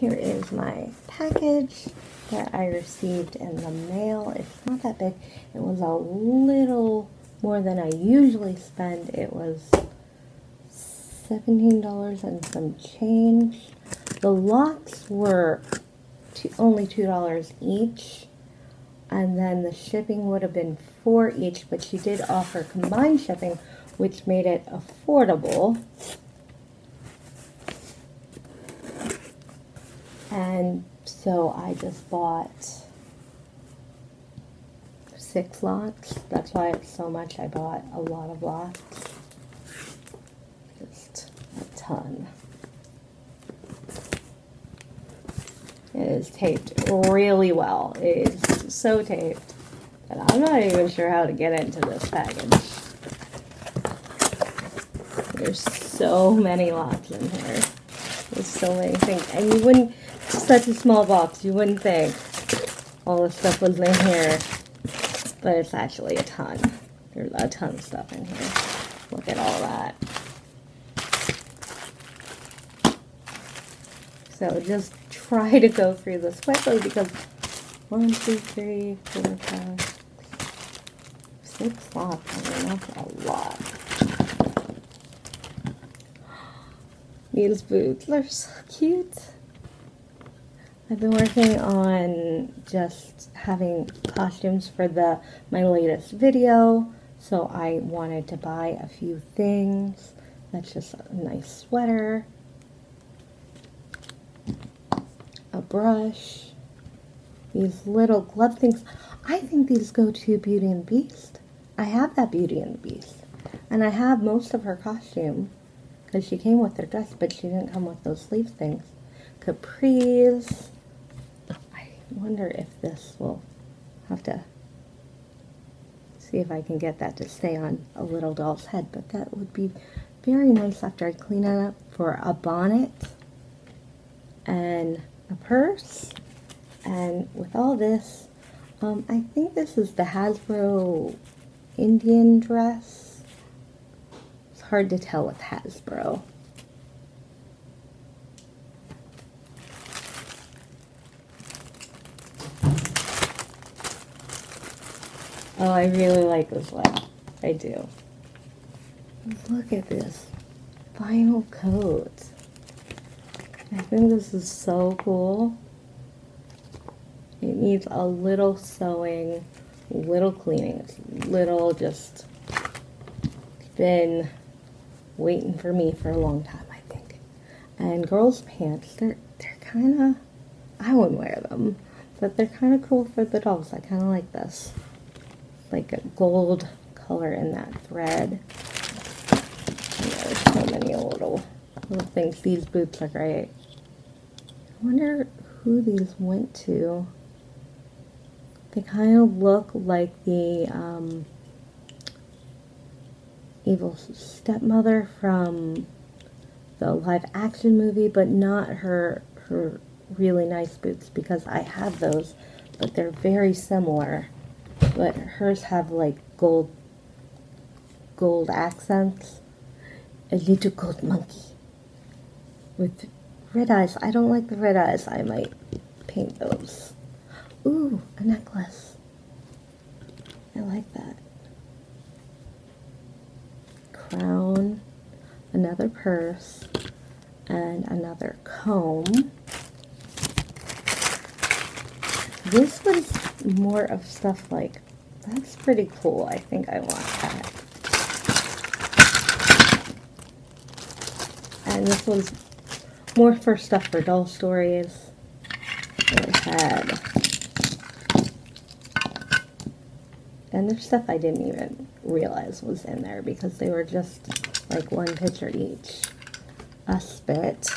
Here is my package that I received in the mail. It's not that big. It was a little more than I usually spend. It was $17 and some change. The locks were two, only $2 each. And then the shipping would have been four each, but she did offer combined shipping, which made it affordable. And so I just bought six lots. That's why it's so much. I bought a lot of lots. Just a ton. It is taped really well. It is so taped that I'm not even sure how to get into this package. There's so many lots in here. There's so many things. And you wouldn't, such a small box, you wouldn't think all the stuff was in here. But it's actually a ton. There's a ton of stuff in here. Look at all that. So just try to go through this quickly because one, two, three, four, five, six lots. I mean, that's a lot. These boots are so cute. I've been working on just having costumes for the my latest video, so I wanted to buy a few things. That's just a nice sweater, a brush, these little glove things. I think these go to Beauty and Beast. I have that Beauty and the Beast, and I have most of her costume because she came with her dress, but she didn't come with those sleeve things. Capris wonder if this will have to see if I can get that to stay on a little doll's head, but that would be very nice after I clean it up for a bonnet and a purse. And with all this, um, I think this is the Hasbro Indian dress. It's hard to tell with Hasbro. Oh, I really like this one. I do. Look at this. Final coat. I think this is so cool. It needs a little sewing, little cleaning. It's little just been waiting for me for a long time, I think. And girls' pants, they're they're kind of, I wouldn't wear them, but they're kind of cool for the dolls. I kind of like this like a gold color in that thread. There's so many little little things. These boots are great. I wonder who these went to. They kind of look like the um, evil stepmother from the live action movie, but not her her really nice boots because I have those, but they're very similar but hers have like gold gold accents. A little gold monkey with red eyes. I don't like the red eyes. I might paint those. Ooh, a necklace. I like that. Crown, another purse, and another comb. This was more of stuff like, that's pretty cool. I think I want that. And this was more for stuff for doll stories. It had, and there's stuff I didn't even realize was in there because they were just like one picture each. A spit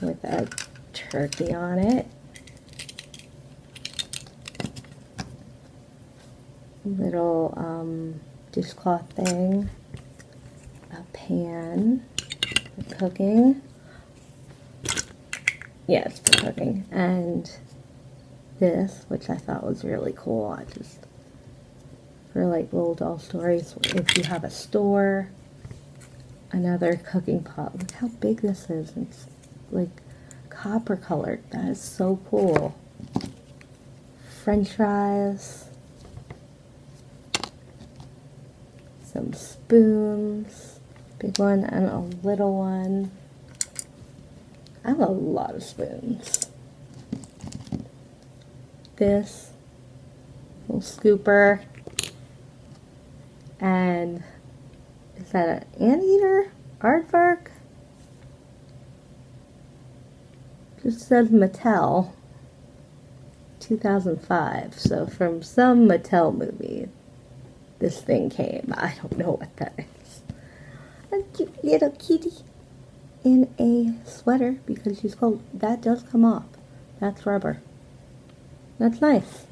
with a turkey on it. Little um, dishcloth thing, a pan for cooking. Yes, for cooking. And this, which I thought was really cool. I just, for like little doll stories, if you have a store, another cooking pot. Look how big this is. It's like copper colored. That is so cool. French fries. Some spoons. Big one and a little one. I have a lot of spoons. This little scooper. And is that an anteater? Aardvark? Just says Mattel 2005. So from some Mattel movie, this thing came. I don't know what that is. A cute little kitty in a sweater because she's cold. That does come off. That's rubber. That's nice.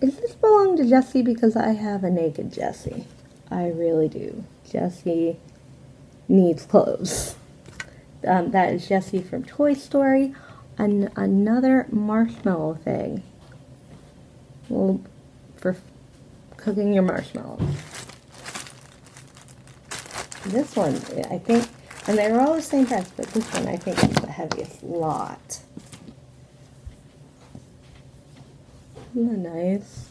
Does this belong to Jessie? Because I have a naked Jessie. I really do. Jessie needs clothes. Um, that is Jessie from Toy Story. An another marshmallow thing. Well, for cooking your marshmallows. This one, I think, and they're all the same price, but this one I think is the heaviest lot. Isn't that nice?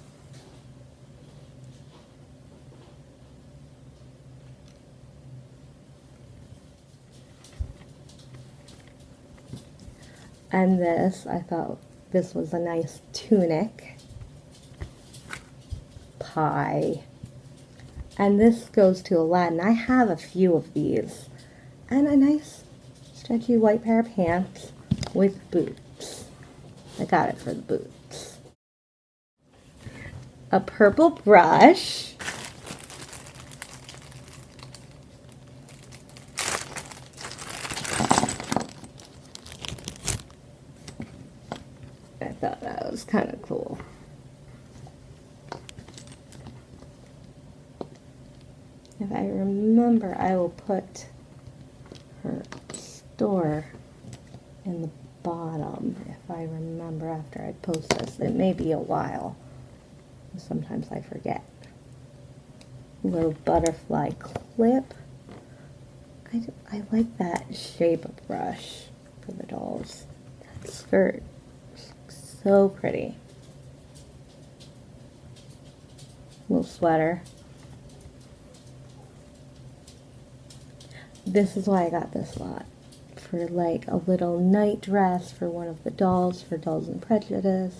And this, I thought this was a nice tunic pie. And this goes to Aladdin. I have a few of these. And a nice stretchy white pair of pants with boots. I got it for the boots. A purple brush. I thought that was kind of cool. If I remember, I will put her store in the bottom if I remember after I post this. It may be a while. Sometimes I forget. Little butterfly clip. I, I like that shape of brush for the dolls. That skirt looks so pretty. Little sweater. This is why I got this lot. For like a little night dress for one of the dolls, for Dolls and Prejudice.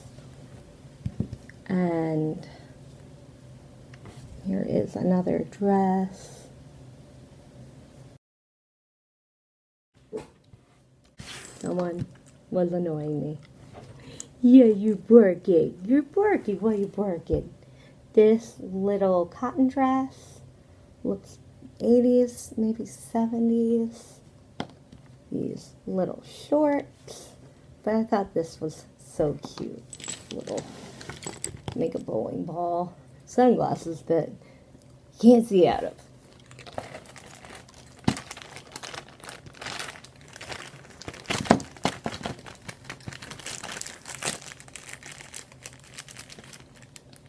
And here is another dress. Someone was annoying me. Yeah, you're barking. You're barking. Why you barking? This little cotton dress looks 80s, maybe 70s. These little shorts. But I thought this was so cute. Little, make a bowling ball. Sunglasses that you can't see out of.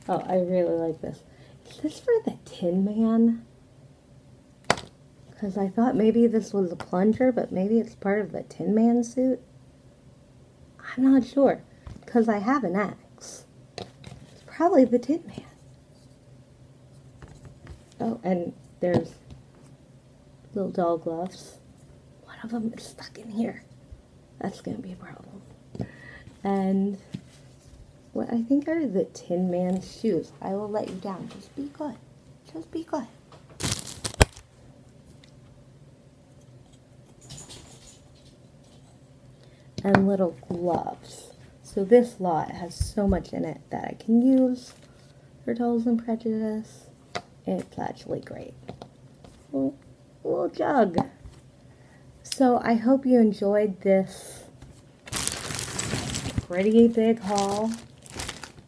Oh, I really like this. Is this for the Tin Man? Because I thought maybe this was a plunger, but maybe it's part of the Tin Man suit. I'm not sure. Because I have an axe. It's probably the Tin Man. Oh, and there's little doll gloves. One of them is stuck in here. That's going to be a problem. And what I think are the Tin Man's shoes. I will let you down. Just be good. Just be good. And little gloves. So this lot has so much in it that I can use for Dolls and Prejudice. It's actually great. Little, little jug. So I hope you enjoyed this pretty big haul.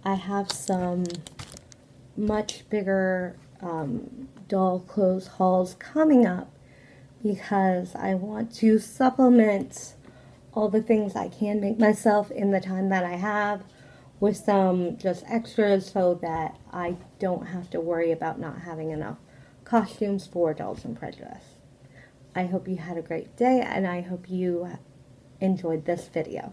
I have some much bigger um, doll clothes hauls coming up because I want to supplement all the things I can make myself in the time that I have with some just extras so that I don't have to worry about not having enough costumes for Dolls and Prejudice. I hope you had a great day and I hope you enjoyed this video.